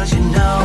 Cause you know